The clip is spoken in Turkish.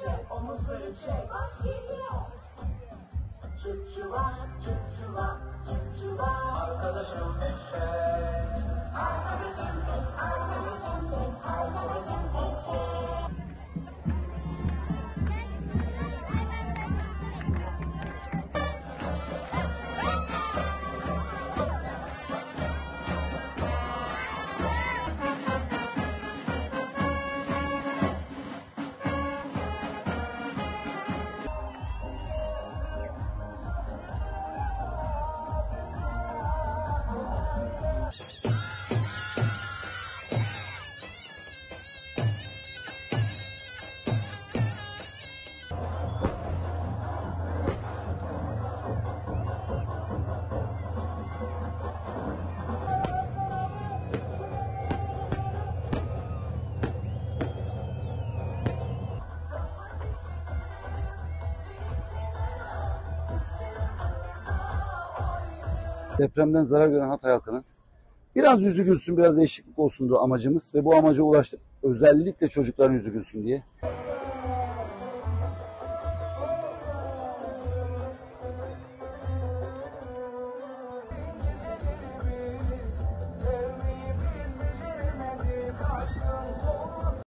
çek, omuzları çek. Baş geliyor. Çık çuva, çık çuva, çık çuva. Arkadaşım eşek. Depremden zarar gören Hatay halkının biraz yüzü gülsün, biraz değişiklik olsun da amacımız ve bu amaca ulaştık. Özellikle çocukların yüzü gülsün diye.